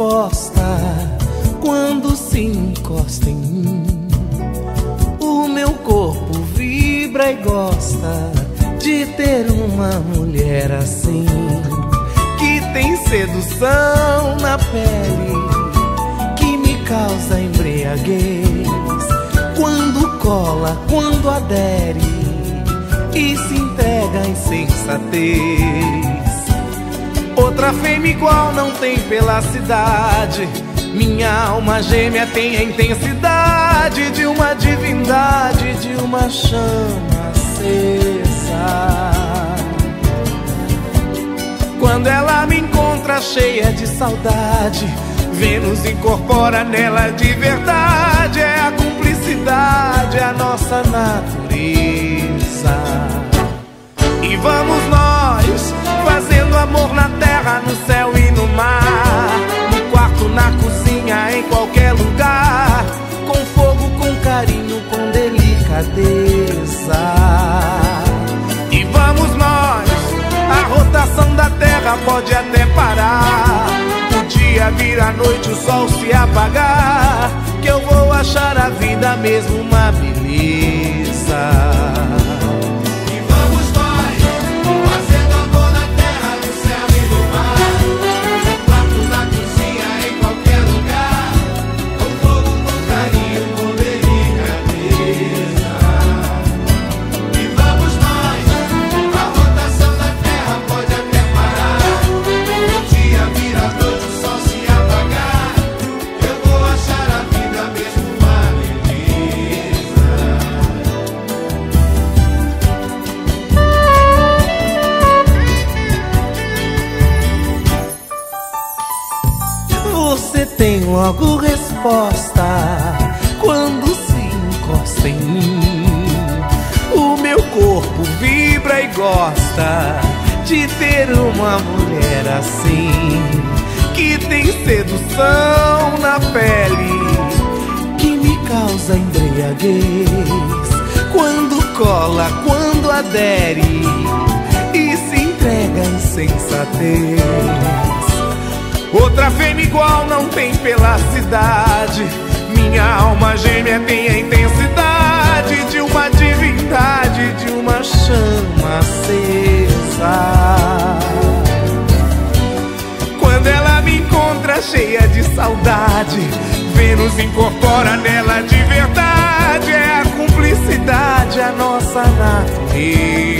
resposta quando se encosta em mim. O meu corpo vibra e gosta de ter uma mulher assim que tem sedução na pele que me causa embriaguez quando cola, quando adere e se entrega em sensatez. Outra fêmea igual não tem pela cidade. Minha alma gêmea tem a intensidade de uma divindade, de uma chama acesa. Quando ela me encontra cheia de saudade, Vênus incorpora nela de verdade. É a cumplicidade, a nossa natureza. Pode até parar. O dia vira noite, o sol se apagar, que eu vou achar a vida mesmo uma beleza. Logo resposta quando se encosta em mim. O meu corpo vibra e gosta de ter uma mulher assim que tem sedução na pele que me causa embriaguez quando cola, quando adere e se entrega em sensatez. Outra fêmea igual não tem pela cidade. Minha alma gêmea tem a intensidade de uma divindade, de uma chama acesa. Quando ela me encontra cheia de saudade, Vênus incorpora nela de verdade. É a cumplicidade, a nossa natureza.